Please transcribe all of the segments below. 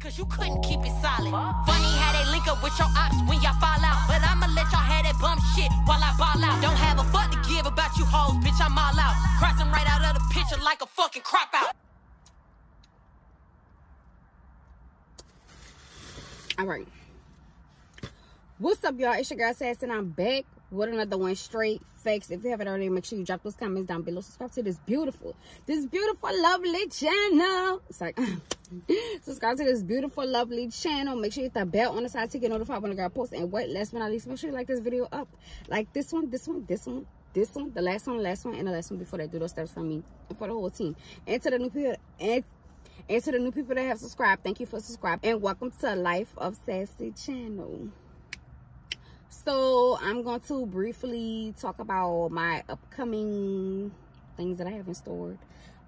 cause you couldn't keep it solid. Funny how they link up with your ops when y'all fall out. But I'ma let y'all have that bum shit while I ball out. Don't have a fuck to give about you hoes, bitch, I'm all out. Crossing right out of the picture like a fucking crop out. All right. What's up, y'all? It's your girl Sass, and I'm back with another one straight If you haven't already, make sure you drop those comments down below. Subscribe to this beautiful, this beautiful, lovely channel. It's like, Subscribe to this beautiful, lovely channel. Make sure you hit the bell on the side to get notified when I got post. And what, last but not least, make sure you like this video up. Like this one, this one, this one, this one, the last one, the last one, and the last one before they do those steps for me and for the whole team. And to the new people, and and to the new people that have subscribed, thank you for subscribing. And welcome to Life of Sassy channel so i'm going to briefly talk about my upcoming things that i have in store.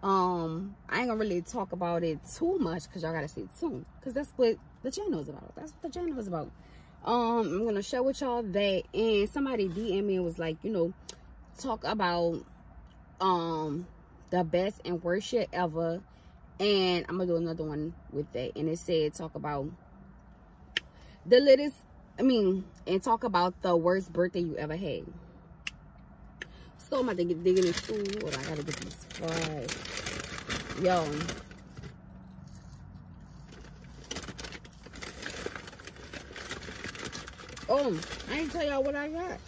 Um i ain't gonna really talk about it too much because y'all gotta see it soon because that's what the channel is about. That's what the channel is about. Um i'm gonna share with y'all that and somebody dm me and was like you know talk about um the best and worst shit ever and i'm gonna do another one with that and it said talk about the latest I mean, and talk about the worst birthday you ever had. So I'm about to get digging in food. I gotta get these fries. Yo. Oh, I didn't tell y'all what I got.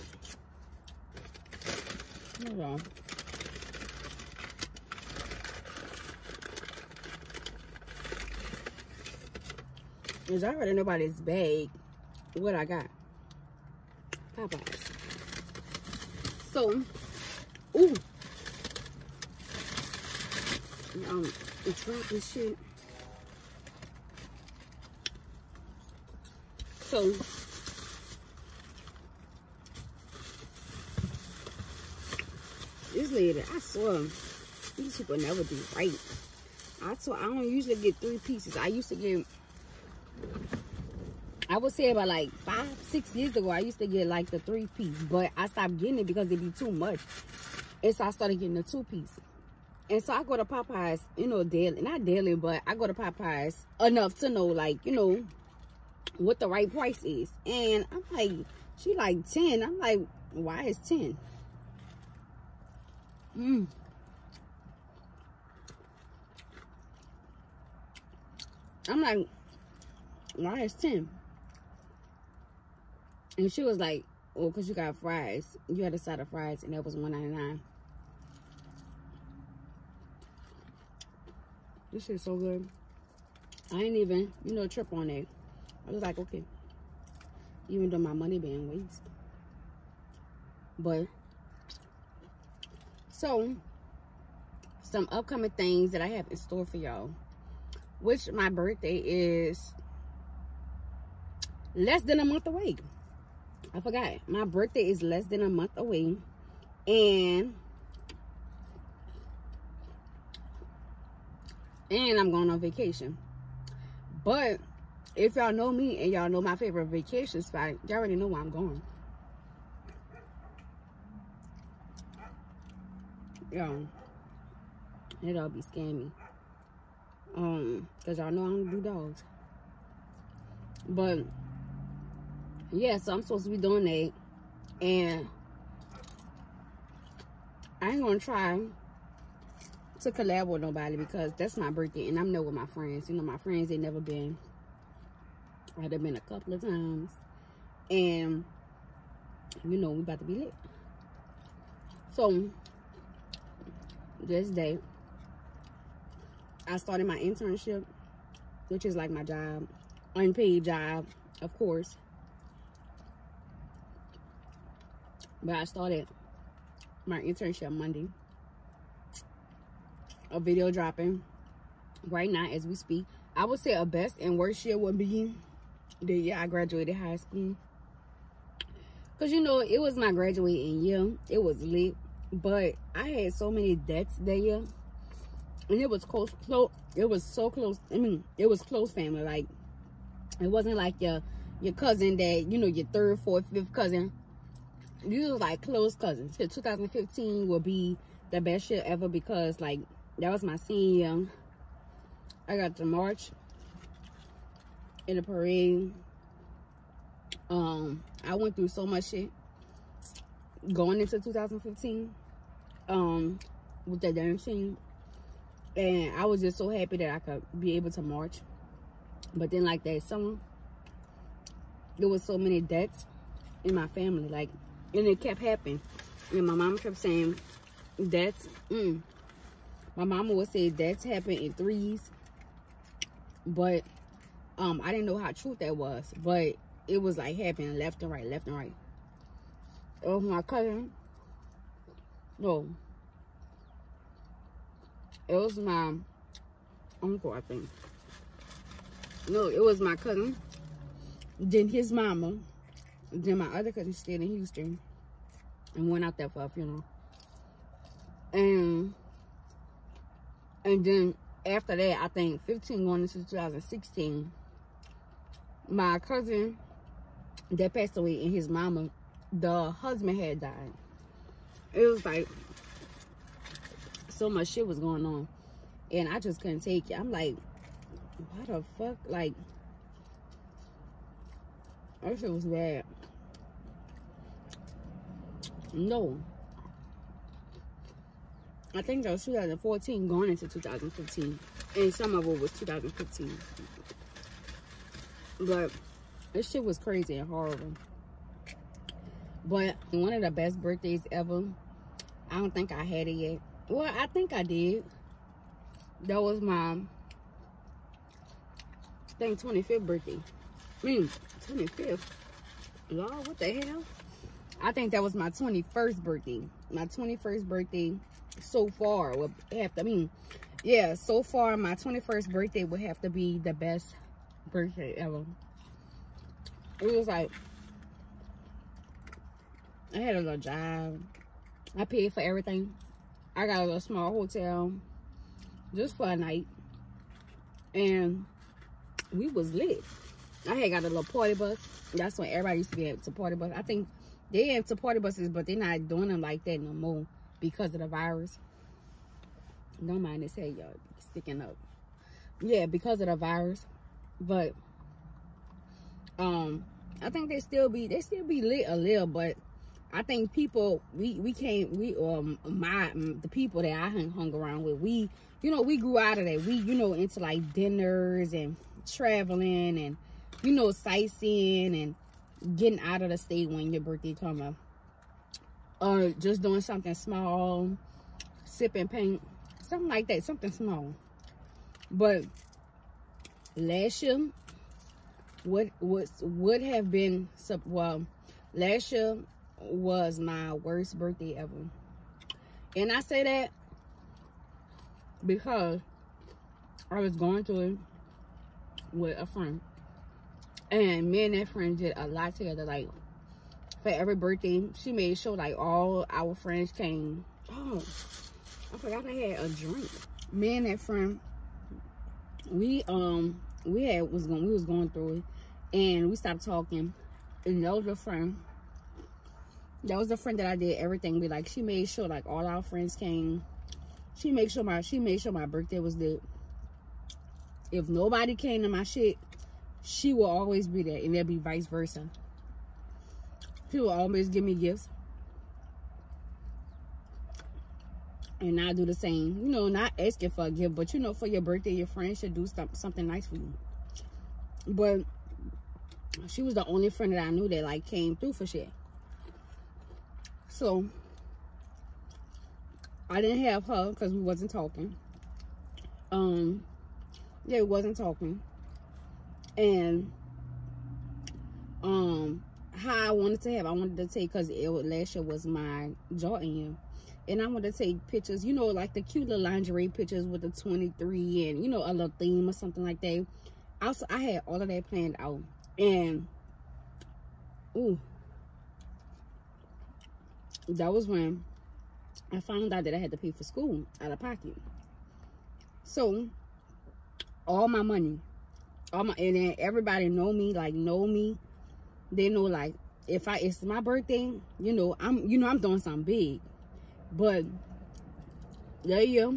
Hold on. Is already nobody's bag what I got. Popeyes. So, ooh. Um, it's dropping shit. So, this lady, I swear, these people never do right. I told, I don't usually get three pieces. I used to get I would say about like five, six years ago, I used to get like the three piece, but I stopped getting it because it'd be too much. And so I started getting the two piece. And so I go to Popeyes, you know, daily, not daily, but I go to Popeyes enough to know, like, you know, what the right price is. And I'm like, she like 10. I'm like, why is 10? Hmm. I'm like, why is 10? And she was like, oh, well, because you got fries. You had a side of fries, and that was one ninety nine. This is so good. I ain't even, you know, trip on it. I was like, okay. Even though my money being waste. But, so, some upcoming things that I have in store for y'all. Which my birthday is less than a month away. I forgot. My birthday is less than a month away. And and I'm going on vacation. But if y'all know me and y'all know my favorite vacation spot, y'all already know where I'm going. Yo, it'll be scammy. Um, cause y'all know I don't do dogs. But yeah, so I'm supposed to be doing that. And I ain't gonna try to collab with nobody because that's my birthday and I'm there with my friends. You know, my friends they never been. I've been a couple of times. And you know, we about to be lit. So this day I started my internship, which is like my job, unpaid job, of course. But I started my internship Monday. A video dropping right now as we speak. I would say a best and worst year would be the year I graduated high school. Because, you know, it was my graduating year. It was lit. But I had so many debts that year. And it was close, close. It was so close. I mean, it was close family. Like, it wasn't like your your cousin that, you know, your third, fourth, fifth cousin are like close cousins. 2015 will be the best year ever because like that was my senior. I got to March in the parade. Um, I went through so much shit going into 2015 um, with that dancing. And I was just so happy that I could be able to march. But then like that summer, there was so many deaths in my family. Like, and it kept happening. And my mom kept saying, that's, mm. My mama would say that's happen in threes. But um, I didn't know how true that was. But it was like happening left and right, left and right. It was my cousin. No. It was my uncle, I think. No, it was my cousin. Then his mama. Then my other cousin stayed in Houston. And went out there for a funeral. And and then after that, I think 15 going into 2016, my cousin that passed away and his mama the husband had died. It was like so much shit was going on. And I just couldn't take it. I'm like, what the fuck? Like, that shit was bad. No. I think that was 2014 going into 2015. And some of it was 2015. But this shit was crazy and horrible. But one of the best birthdays ever. I don't think I had it yet. Well, I think I did. That was my, I think 25th birthday. I mean, 25th. Lord, what the hell? I think that was my 21st birthday. My 21st birthday so far would have to, I mean, yeah, so far my 21st birthday would have to be the best birthday ever. It was like I had a little job. I paid for everything. I got a little small hotel just for a night. And we was lit. I had got a little party bus. That's when everybody used to be at to party bus. I think they to party buses, but they're not doing them like that no more because of the virus. Don't mind this head, y'all sticking up. Yeah, because of the virus. But um I think they still be they still be lit a little, but I think people we we can't we um my the people that I hung, hung around with we you know we grew out of that we you know into like dinners and traveling and you know sightseeing and getting out of the state when your birthday come up or just doing something small sipping paint something like that something small but last year what was would have been well last year was my worst birthday ever. And I say that because I was going through it with a friend. And me and that friend did a lot together. Like, for every birthday, she made sure, like, all our friends came. Oh, I forgot I had a drink. Me and that friend, we, um, we had, was going, we was going through it. And we stopped talking. And that was a friend that was the friend that I did everything with. Like she made sure like all our friends came. She made sure my she made sure my birthday was lit. If nobody came to my shit, she will always be there, and it'll be vice versa. She will always give me gifts. And I do the same. You know, not asking for a gift, but you know, for your birthday, your friend should do something nice for you. But she was the only friend that I knew that like came through for shit. So, I didn't have her because we wasn't talking. Um, yeah, we wasn't talking. And, um, how I wanted to have, I wanted to take, because it last year was my Jordan year. And I wanted to take pictures, you know, like the cute little lingerie pictures with the 23 and, you know, a little theme or something like that. Also, I had all of that planned out. And, ooh, that was when I found out that I had to pay for school out of pocket. So, all my money, all my, and then everybody know me, like know me. They know like, if I, it's my birthday, you know, I'm, you know, I'm doing something big. But, that year,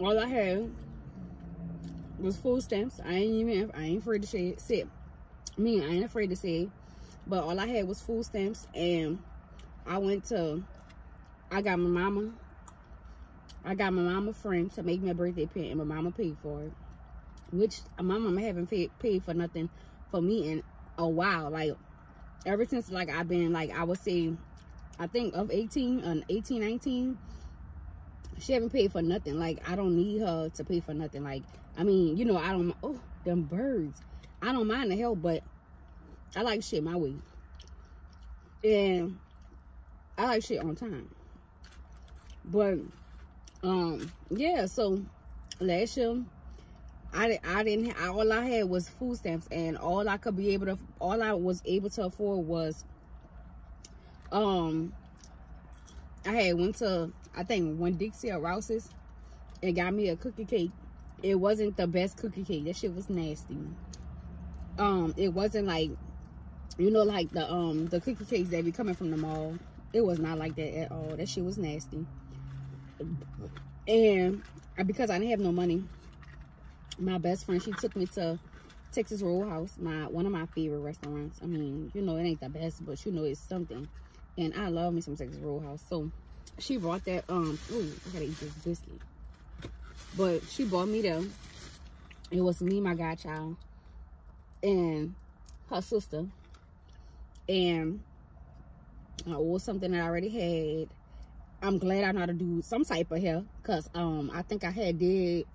all I had was food stamps. I ain't even I ain't afraid to say it. Me, I ain't afraid to say. But all I had was food stamps and I went to I got my mama I got my mama friend to make me a birthday pin and my mama paid for it. Which my mama haven't paid, paid for nothing for me in a while. Like ever since like I've been like I would say I think of 18 and um, 18 19 she haven't paid for nothing. Like I don't need her to pay for nothing. Like I mean you know I don't oh them birds. I don't mind the help but I like shit my way. And I like shit on time. But um yeah so last year I, I didn't all I had was food stamps and all I could be able to all I was able to afford was um I had went to I think Winn-Dixie or Rouse's and got me a cookie cake. It wasn't the best cookie cake. That shit was nasty. Um, it wasn't like you know like the um the cookie cakes that be coming from the mall. It was not like that at all. That shit was nasty. And because I didn't have no money, my best friend, she took me to Texas Roadhouse, my one of my favorite restaurants. I mean, you know, it ain't the best, but you know it's something. And I love me some Texas Roadhouse. So she brought that, um, ooh, I gotta eat this biscuit. But she bought me them. It was me, my godchild, and her sister. And uh, it was something that I already had. I'm glad I know how to do some type of hair. Because um, I think I had did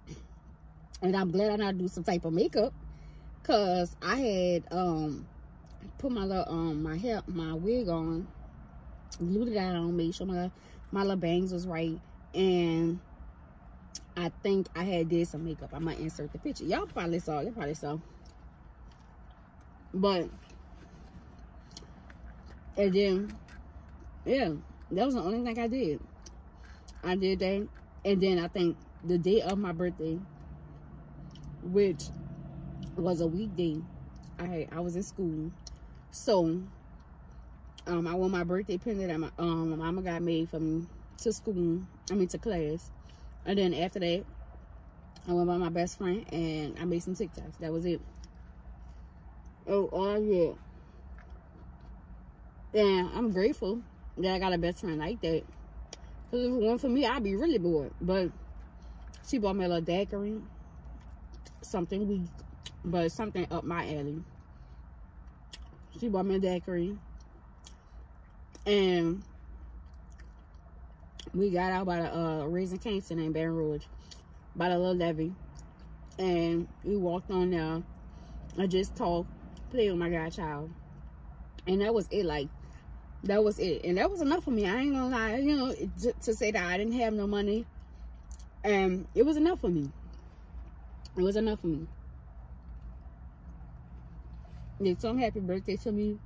and I'm glad I to do some type of makeup because I had um put my little um my hair my wig on glued it down made sure my my little bangs was right and I think I had did some makeup. I might insert the picture. Y'all probably saw you probably saw. But and then yeah that was the only thing I did. I did that and then I think the day of my birthday which was a weekday. I I was in school, so um, I won my birthday pendant that my um my mama got made for me to school. I mean to class, and then after that, I went by my best friend and I made some TikToks. That was it. Oh, oh yeah. And I'm grateful that I got a best friend like that. Cause if it weren't for me, I'd be really bored. But she bought me a little daiquiri something weak, but something up my alley. She bought me a daiquiri. And we got out by the uh, Raising Kingston in Baton Rouge, by the little levee. And we walked on there. I just talked, played with my godchild. And that was it. Like, that was it. And that was enough for me. I ain't gonna lie, you know, to say that I didn't have no money. And it was enough for me. It was enough for me. Did some happy birthday to me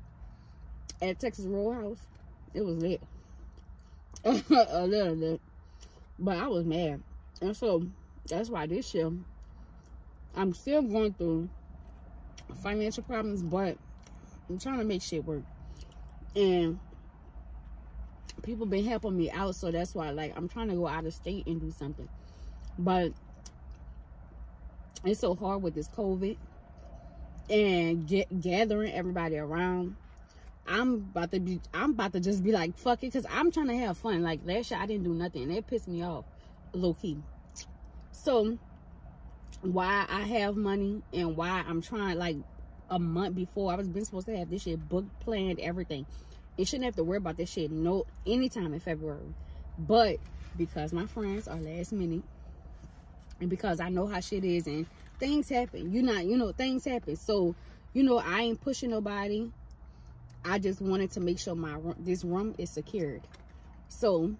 at Texas Roadhouse. It was lit. a little bit. But I was mad. And so that's why this year I'm still going through financial problems, but I'm trying to make shit work. And people been helping me out, so that's why like I'm trying to go out of state and do something. But it's so hard with this COVID and get gathering everybody around. I'm about to be, I'm about to just be like, fuck it, because I'm trying to have fun. Like, last year I didn't do nothing. It pissed me off, low key. So, why I have money and why I'm trying, like, a month before, I was been supposed to have this shit booked, planned, everything. You shouldn't have to worry about this shit no anytime in February. But, because my friends are last minute, and because I know how shit is and things happen. You not, you know, things happen. So, you know, I ain't pushing nobody. I just wanted to make sure my this room is secured. So,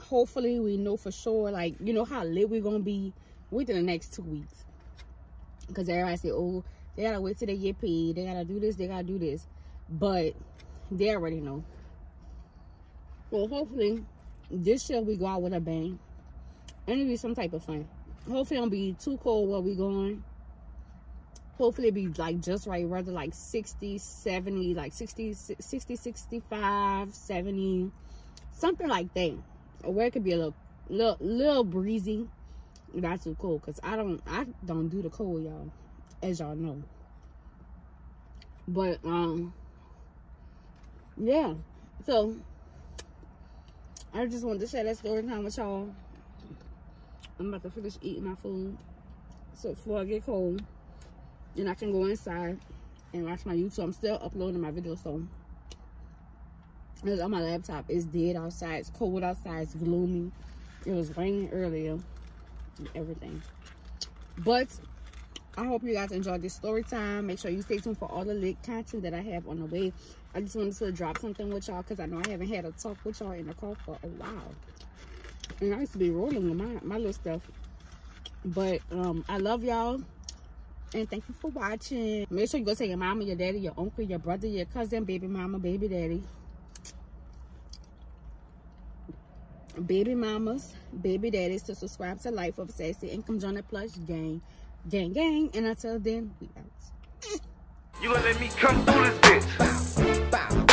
hopefully we know for sure, like, you know, how lit we're going to be within the next two weeks. Because everybody say, oh, they got to wait till they get paid. They got to do this. They got to do this. But they already know. Well, hopefully this year we go out with a bang it'll be some type of fun. Hopefully it don't be too cold where we going. Hopefully it be like just right, rather like 60, 70, like 60, 60, 65, 70, something like that. Or Where it could be a little, little, little breezy, not too cold because I don't I don't do the cold, y'all, as y'all know. But um yeah. So I just wanted to share that story time with y'all. I'm about to finish eating my food. So before I get cold, then I can go inside and watch my YouTube. I'm still uploading my videos, so it's on my laptop. It's dead outside. It's cold outside. It's gloomy. It was raining earlier and everything. But I hope you guys enjoyed this story time. Make sure you stay tuned for all the lit content that I have on the way. I just wanted to drop something with y'all because I know I haven't had a talk with y'all in the car for a while. And I used to be rolling with my, my little stuff. But um, I love y'all. And thank you for watching. Make sure you go tell your mama, your daddy, your uncle, your brother, your cousin, baby mama, baby daddy. Baby mamas, baby daddies to subscribe to Life of Sassy and come join the plush gang. Gang, gang. And until then, we out. You gonna let me come through this